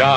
John.